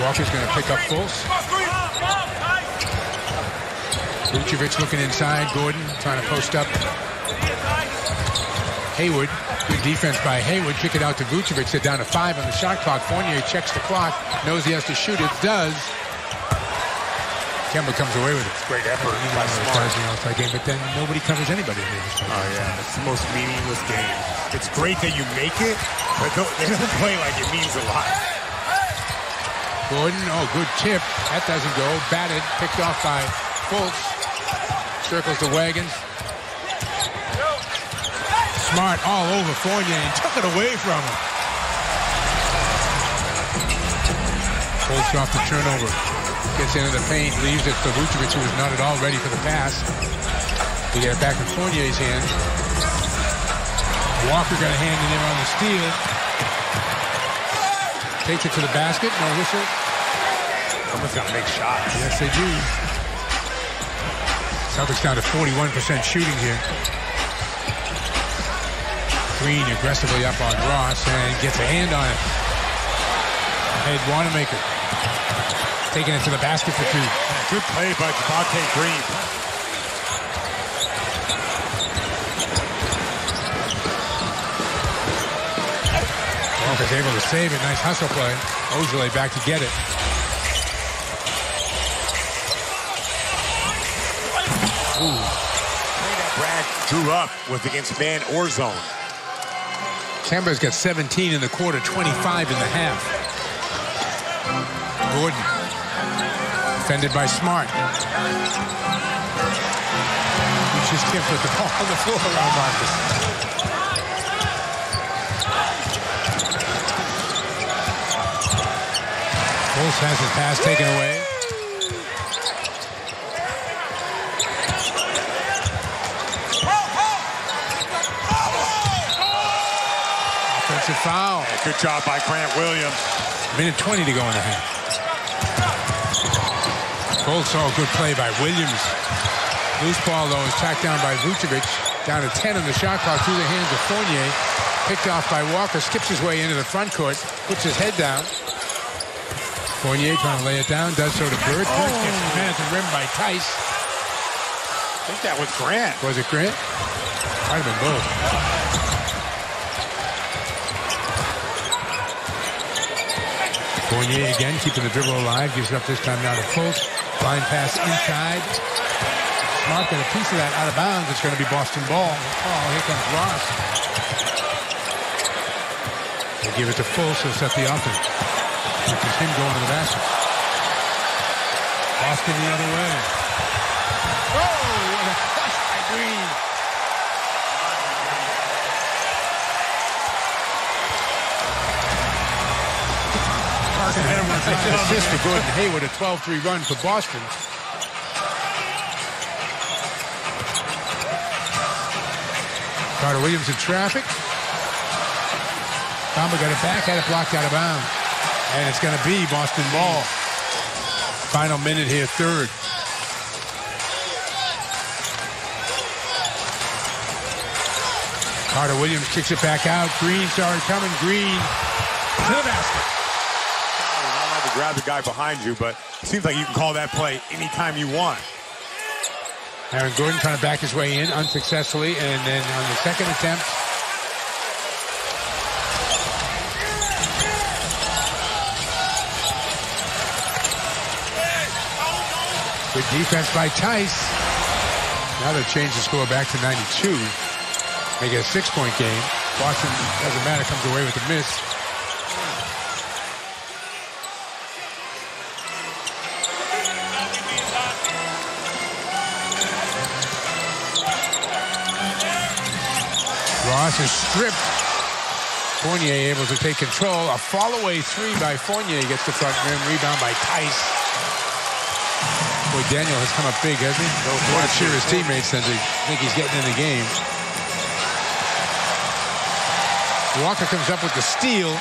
Walker's going to pick up Fultz. Vucevic looking inside. Gordon trying to post up. Hayward. Good defense by Hayward. Kick it out to Vucevic. Sit down to five on the shot clock. Fournier checks the clock. Knows he has to shoot it. Does. Kemba comes away with it. Great effort by Smart. Smart. game, but then nobody covers anybody in this Oh, yeah. It's the most meaningless game. It's great that you make it, but don't, they don't play like it means a lot. Gordon, oh, good tip. That doesn't go. Batted, picked off by Fultz. Circles the wagons. Smart all over Fournier and took it away from him. Fultz off the turnover. Gets into the paint, leaves it to Vucevic, who was not at all ready for the pass. We get it back in Fournier's hands. Walker got a hand in there on the steal. Takes it to the basket, no whistle. Someone's got to make shots. Yes, they do. Celtics down to 41% shooting here. Green aggressively up on Ross and gets a hand on it. Head Wanamaker. Taking it to the basket for two. Good play by Javonte Green. Walker's able to save it. Nice hustle play. Ojeleye back to get it. Ooh. Brad drew up was against man or zone. Kemba's got 17 in the quarter, 25 in the half. Gordon. Defended by Smart. He just can't put the ball on the floor around Marcus. Bulls has his pass taken away. Offensive foul. Yeah, good job by Grant Williams. Minute 20 to go in the half. Gold saw a good play by Williams. Loose ball, though, is tracked down by Vucevic. Down to 10 on the shot clock through the hands of Fournier. Picked off by Walker. Skips his way into the front court. Puts his head down. Fournier trying to lay it down. Does so to Birch. Oh. Birch gets his man at the rim by Theis. I think that was Grant. Was it Grant? Might have been both. Fournier again, keeping the dribble alive. Gives it up this time now to Fultz. Line pass inside. Smart got a piece of that out of bounds. It's going to be Boston ball. Oh, here comes Ross. They give it to Fultz. He'll set the offense. Which is him going to the basket. Boston the other way. Oh, what a crush by Green. Assist to Gordon Hayward, a 12-3 run for Boston. Carter Williams in traffic. Bamba got it back, had it blocked out of bounds. And it's going to be Boston ball. Final minute here, third. Carter Williams kicks it back out. Green started coming. Green to the basket. You're not allowed to grab the guy behind you, but it seems like you can call that play anytime you want. Aaron Gordon trying to back his way in unsuccessfully, and then on the second attempt, good defense by Theis. Now they've changed the score back to 92. Make it a six-point game. Boston, doesn't matter, comes away with a miss. Ross is stripped. Fournier able to take control. A fall-away three by Fournier gets the front rim. Rebound by Theis. Boy, Daniel has come up big, hasn't he? No More to cheer his teammates than to think he's getting in the game. Walker comes up with the steal.